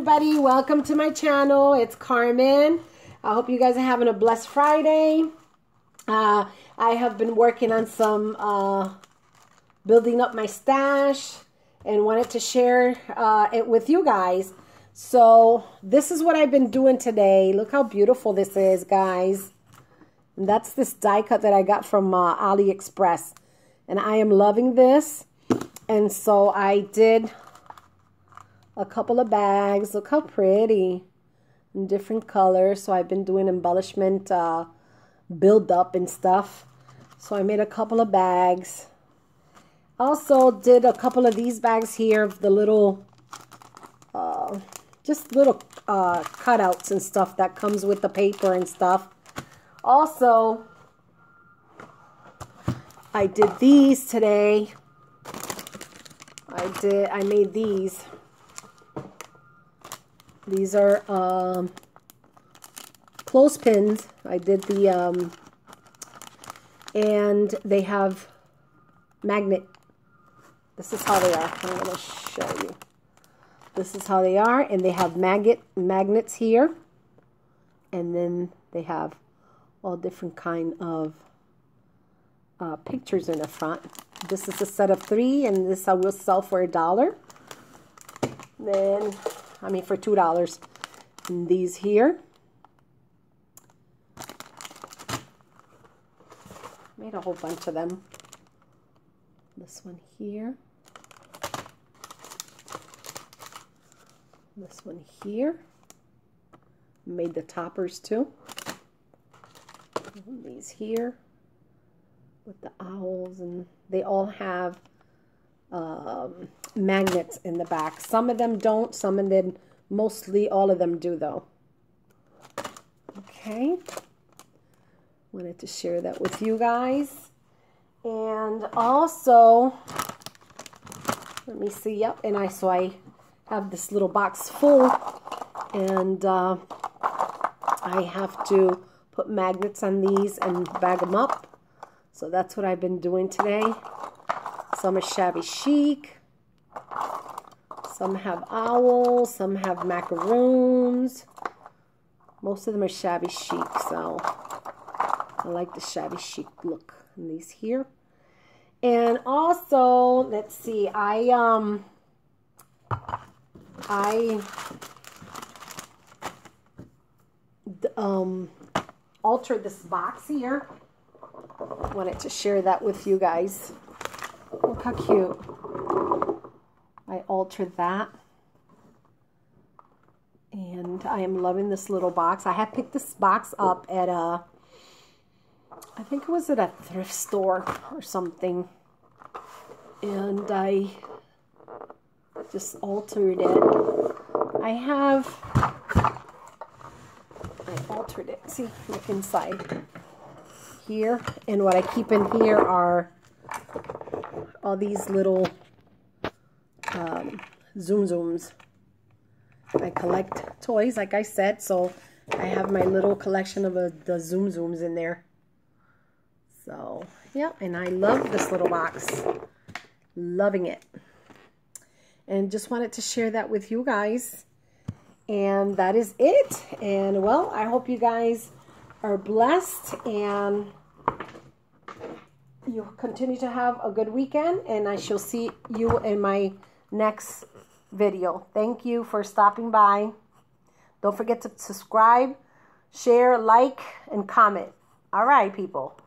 everybody. Welcome to my channel. It's Carmen. I hope you guys are having a blessed Friday. Uh, I have been working on some uh, building up my stash and wanted to share uh, it with you guys. So this is what I've been doing today. Look how beautiful this is guys. And that's this die cut that I got from uh, AliExpress. And I am loving this. And so I did a couple of bags. Look how pretty. In different colors. So I've been doing embellishment uh, build up and stuff. So I made a couple of bags. Also did a couple of these bags here the little, uh, just little uh, cutouts and stuff that comes with the paper and stuff. Also, I did these today. I did, I made these. These are um, clothespins. I did the, um, and they have magnet. This is how they are. I'm going to show you. This is how they are, and they have magnet magnets here, and then they have all different kind of uh, pictures in the front. This is a set of three, and this I will sell for a dollar. Then I mean for two dollars. And these here. Made a whole bunch of them. This one here. This one here. Made the toppers too. And these here with the owls and they all have um, magnets in the back. Some of them don't, some of them, mostly all of them do though. Okay. Wanted to share that with you guys. And also, let me see, yep, and I, so I have this little box full and uh, I have to put magnets on these and bag them up. So that's what I've been doing today. Some are shabby chic. Some have owls. Some have macaroons. Most of them are shabby chic, so I like the shabby chic look in these here. And also, let's see, I um I um altered this box here. Wanted to share that with you guys. Look how cute. I altered that. And I am loving this little box. I had picked this box up at a, I think it was at a thrift store or something. And I just altered it. I have, I altered it. See, look inside here. And what I keep in here are all these little um, Zoom Zooms. I collect toys, like I said, so I have my little collection of uh, the Zoom Zooms in there. So, yeah, and I love this little box. Loving it. And just wanted to share that with you guys. And that is it. And, well, I hope you guys are blessed and you continue to have a good weekend and I shall see you in my next video. Thank you for stopping by. Don't forget to subscribe, share, like, and comment. All right, people.